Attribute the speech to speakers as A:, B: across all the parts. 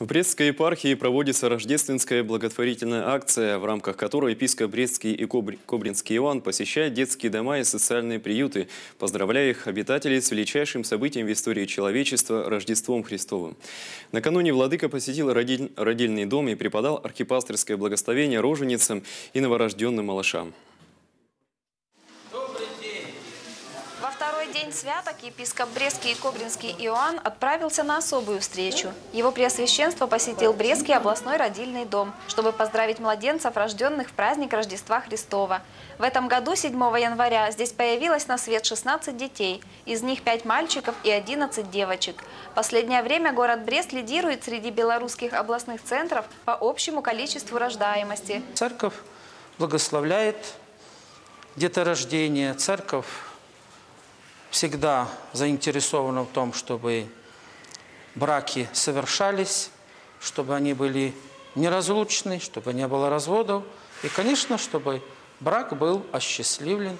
A: В Брестской епархии проводится рождественская благотворительная акция, в рамках которой епископ Брестский и Кобринский Иван посещает детские дома и социальные приюты, поздравляя их обитателей с величайшим событием в истории человечества – Рождеством Христовым. Накануне владыка посетил родильный дом и преподал архипасторское благословение роженицам и новорожденным малышам.
B: Второй день святок епископ Брестский и Кобринский Иоанн отправился на особую встречу. Его Преосвященство посетил Брестский областной родильный дом, чтобы поздравить младенцев, рожденных в праздник Рождества Христова. В этом году, 7 января, здесь появилось на свет 16 детей, из них 5 мальчиков и 11 девочек. Последнее время город Брест лидирует среди белорусских областных центров по общему количеству рождаемости.
C: Церковь благословляет деторождение, церковь всегда заинтересована в том, чтобы браки совершались, чтобы они были неразлучны, чтобы не было разводов. И, конечно, чтобы брак был осчастливлен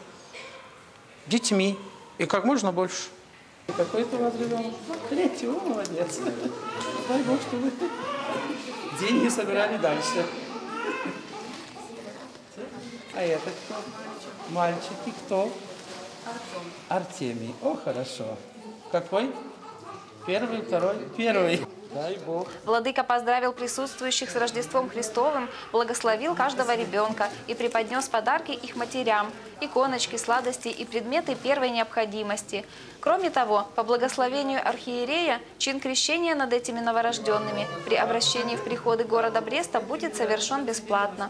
C: детьми и как можно больше.
D: Какой-то у вас ребенок? Третий, о, молодец. Дай Бог, чтобы деньги собирали дальше. А это кто? Мальчики кто? Артемий. О, хорошо. Какой? Первый, второй, первый. Дай Бог.
B: Владыка поздравил присутствующих с Рождеством Христовым, благословил каждого ребенка и преподнес подарки их матерям, иконочки, сладости и предметы первой необходимости. Кроме того, по благословению архиерея, чин крещения над этими новорожденными при обращении в приходы города Бреста будет совершен бесплатно.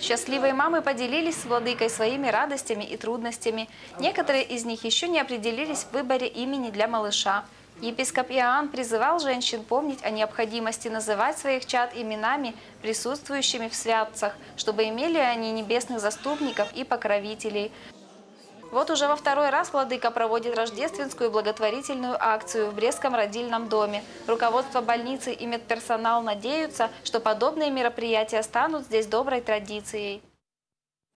B: Счастливые мамы поделились с владыкой своими радостями и трудностями. Некоторые из них еще не определились в выборе имени для малыша. Епископ Иоанн призывал женщин помнить о необходимости называть своих чад именами, присутствующими в святцах, чтобы имели они небесных заступников и покровителей. Вот уже во второй раз Владыка проводит рождественскую благотворительную акцию в Брестском родильном доме. Руководство больницы и медперсонал надеются, что подобные мероприятия станут здесь доброй традицией.